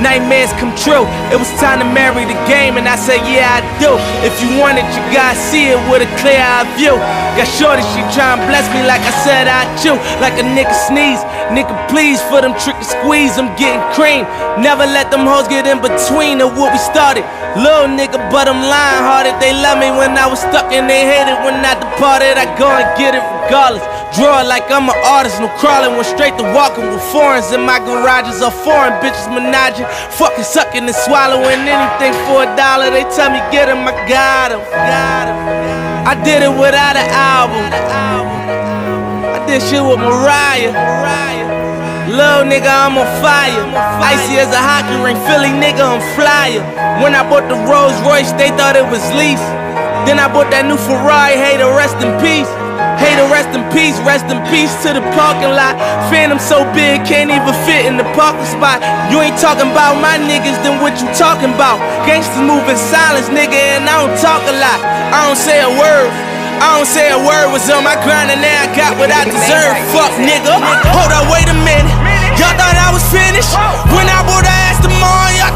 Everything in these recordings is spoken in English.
nightmares come true. It was time to marry the game, and I said, Yeah, I do. If you want it, you gotta see it with a clear eye view. Got shorty, she try and bless me like I said I chew. Like a nigga sneeze. Nigga, please, for them trick squeeze, I'm getting cream. Never let them hoes get in between of what we started. Little nigga, but I'm lying hearted. They love me when I was stuck and they hated when I departed. I go and get it regardless. Draw like I'm an artist, no crawling, went straight to walking with foreigns in my garages are foreign bitches menaging, fucking sucking and swallowing anything for a dollar. They tell me get him, I got him. I did it without an album. I did shit with Mariah. Little nigga, I'm on fire. Icy as a hockey ring, Philly nigga, I'm flyer. When I bought the Rolls Royce, they thought it was lease. Then I bought that new Ferrari, hey, to rest in peace. Peace, rest in peace to the parking lot. Phantom so big, can't even fit in the parking spot. You ain't talking about my niggas, then what you talking about? Gangsters move in silence, nigga, and I don't talk a lot. I don't say a word. I don't say a word was on my grind and now I got what I deserve. Fuck nigga. Hold up, wait a minute. Y'all thought I was finished? When I bought the ass tomorrow, y'all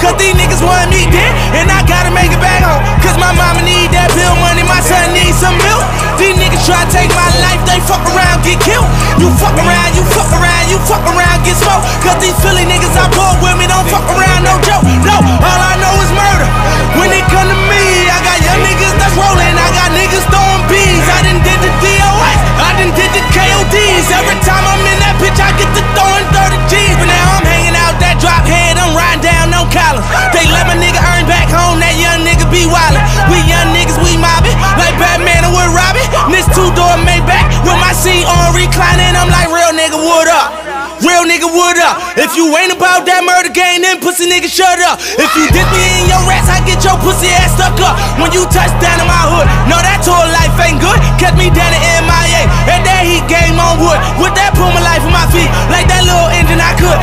Cause these niggas want me dead, and I gotta make it back home. Cause my mama need that bill money, my son needs some milk. These niggas try to take my life, they fuck around, get killed. You fuck around, you fuck around, you fuck around, get smoked. Cause these Philly niggas I bought with up? If you ain't about that murder game, then pussy nigga, shut up. If you dip me in your rats, I get your pussy ass stuck up. When you touch down in my hood, no, that tour life ain't good. Catch me down in MIA, and that heat game on wood. With that Puma life on my feet, like that little engine I could.